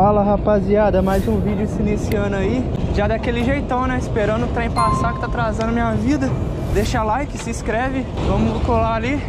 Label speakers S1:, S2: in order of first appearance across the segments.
S1: Fala rapaziada, mais um vídeo se iniciando aí. Já daquele jeitão, né? Esperando o trem passar que tá atrasando minha vida. Deixa like, se inscreve. Vamos colar ali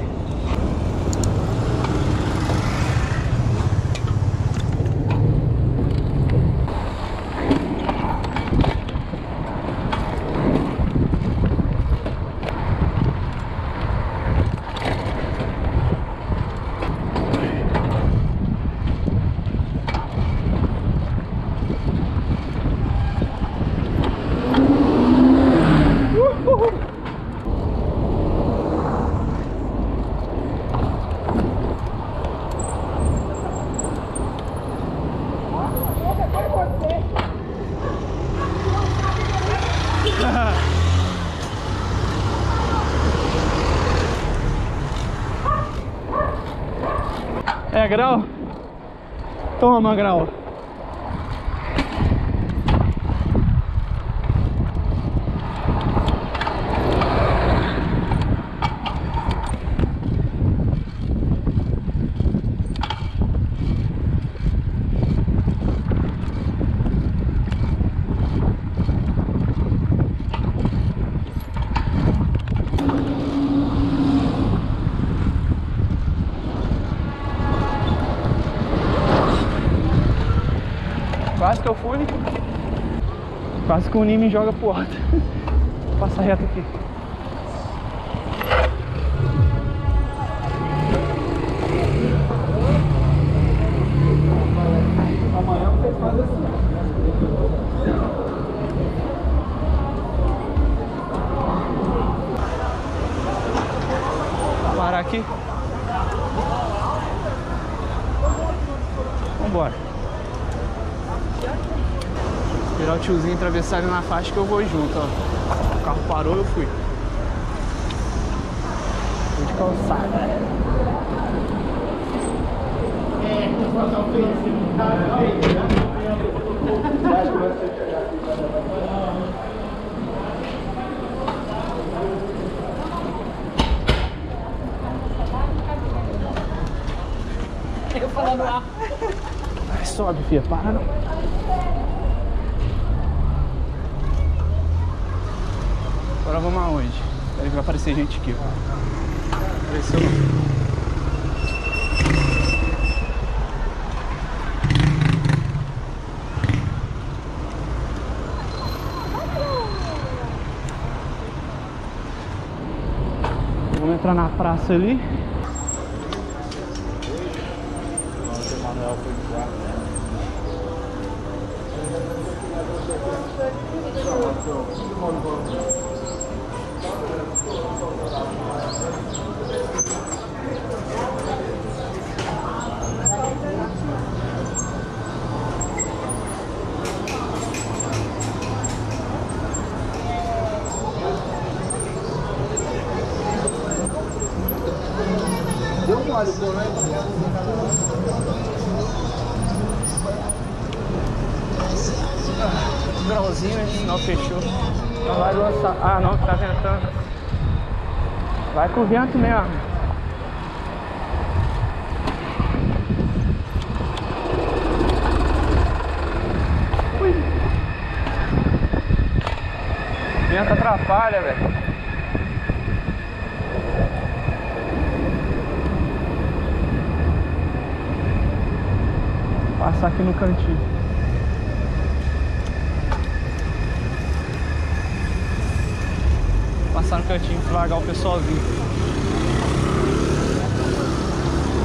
S1: Grau? Toma grau. Quase que eu fui. Quase que o Nime joga pro alto. Passa reto aqui. Amanhã vocês fazem assim. Parar aqui. Vambora. Esperar o tiozinho atravessar ali na faixa que eu vou junto, ó. O carro parou, eu fui. Fui de calçada.
S2: Eu falando lá.
S1: Sobe, filha. Para não. Vamos aonde? Peraí que vai aparecer gente aqui. Apareceu não. Vamos entrar na praça ali. Um grauzinho, hein? Não fechou. Não vai lançar. Ah, não, tá ventando. Vai com o vento mesmo. Ui. Vento atrapalha, velho. Passar aqui no cantinho. Passar no cantinho largar o pessoal vir.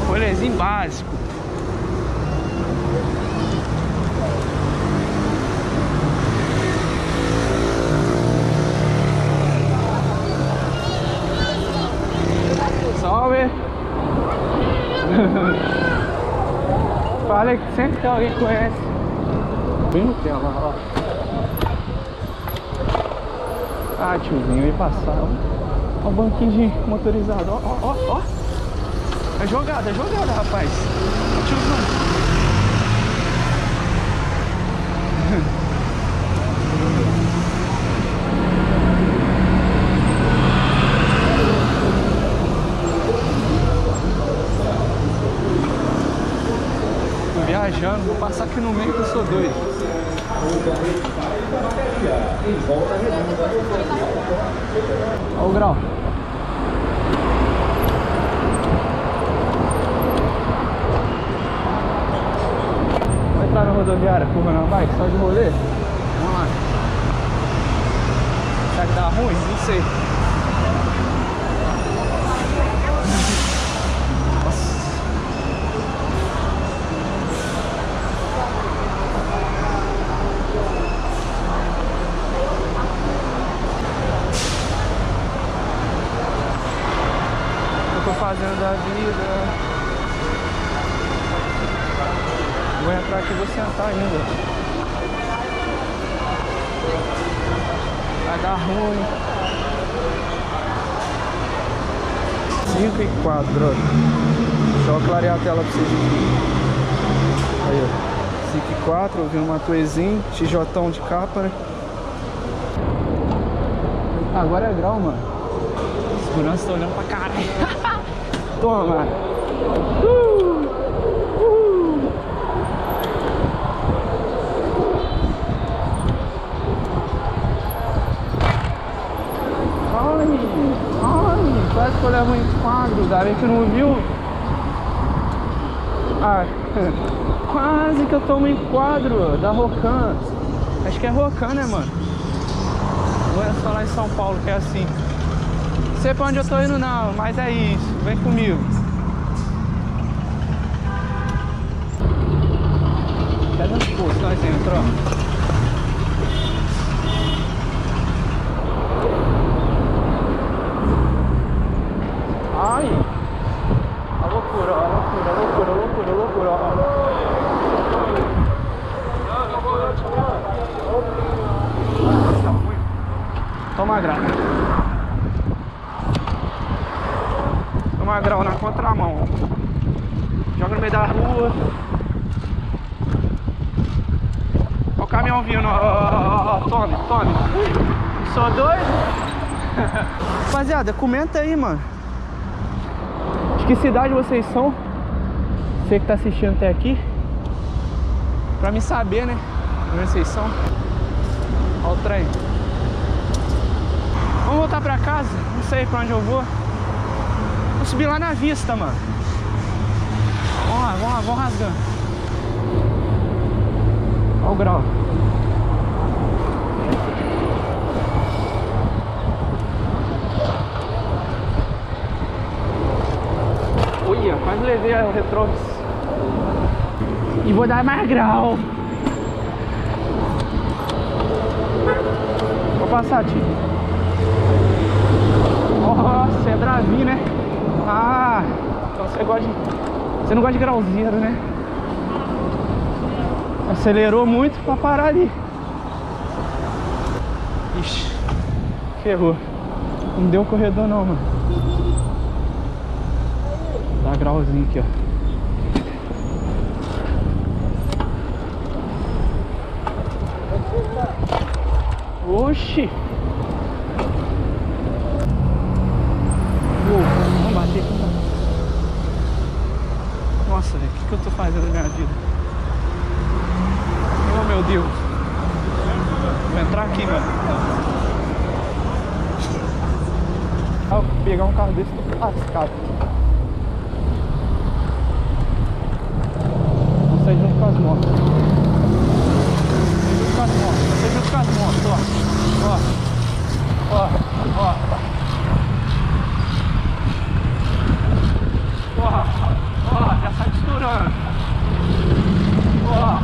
S1: Rolezinho básico. Salve! Fala que sempre tem alguém que conhece. Bem no tempo, ó. Tiozinho, eu ia passar. Ó, o banquinho de motorizado. Ó, ó, ó, ó. É jogada, é jogada, rapaz. Tiozão. viajando, vou passar aqui no meio que eu sou doido. Olha o grau. Vai entrar na rodoviária por na bike, só de rolê? Vamos lá. Será que dá ruim? Não sei. Fazendo da vida. Vou entrar aqui e vou sentar ainda. Vai dar ruim. 5 e 4, Deixa eu clarear a tela pra vocês. Aí, ó. 5 e 4, ouvindo uma Tuezinho, TJ de capa, né? Agora é grau, mano. Segurança tá olhando pra caralho. Toma! Uh! Uh! Ai! Ai! Que eu levo um enquadro, bem que não viu. Ah, quase que eu tomo enquadro da Rocan. Acho que é Rocan, né, mano? Não é só lá em São Paulo que é assim. Não sei pra onde eu tô indo não, mas é isso. Vem comigo. Cadê os postos nós entramos? Ai! A loucura, a loucura, a loucura, a loucura, a loucura. ó. Toma grau. Toma grau na contramão. Joga no meio da rua. Olha o caminhão vindo. ó, ó, ó, ó, Tome, tome. Sou doido? Rapaziada, comenta aí, mano. De que cidade vocês são? Você que tá assistindo até aqui. Pra me saber, né? De onde vocês são. Olha o trem. Vamos voltar pra casa? Não sei pra onde eu vou. Vou subir lá na vista, mano. Vamos lá, vamos lá, vamos rasgando. Olha o grau. Olha, quase levei o retrovisor. E vou dar mais grau. Vou passar, tio. Nossa, é bravinho, né? Ah, então você gosta de... Você não gosta de grauzeiro, né? Acelerou muito pra parar ali. Ixi, ferrou. Não deu corredor não, mano. Dá grauzinho aqui, ó. Oxi! Uou, vamos bater tá? Nossa, velho, o que, eu tô fazendo na minha vida? Oh, meu Deus. Vou entrar aqui, mano. Ah, pegar um carro desse, tô lascado. Vou sair junto com as motos. Junto com as motos. Sair junto com as motos, ó. Ó. Ó, ó. Ó, ó, já sai misturando. Ó.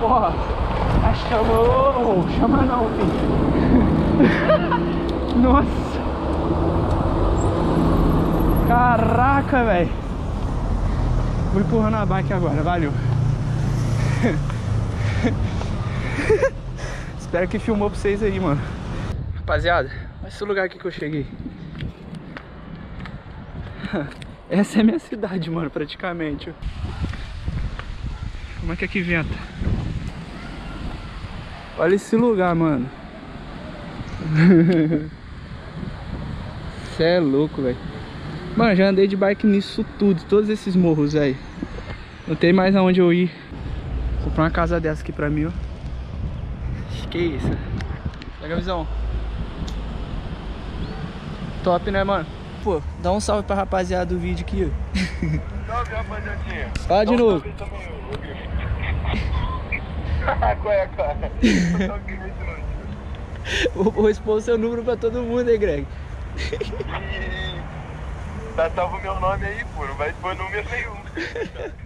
S1: Porra, a chama, ô, chama não, filho. Nossa. Caraca, velho. Vou empurrando a bike agora, valeu. Espero que filmou pra vocês aí, mano. Rapaziada, olha esse lugar aqui que eu cheguei. Essa é a minha cidade, mano, praticamente. Como é que aqui venta? Olha esse lugar, mano. Você é louco, velho. Mano, já andei de bike nisso tudo, todos esses morros aí. Não tem mais aonde eu ir. Vou comprar uma casa dessa aqui pra mim, ó. Que isso? Pega a visão. Top, né, mano? Pô, dá um salve pra rapaziada do vídeo aqui, ó.
S3: Salve, rapaziadinha.
S1: Fala de novo.
S3: Qual é, cara?
S1: Vou, vou expor o seu número pra todo mundo aí, Greg.
S3: Tá salvo meu nome aí, pô. Não vai expor número nenhum.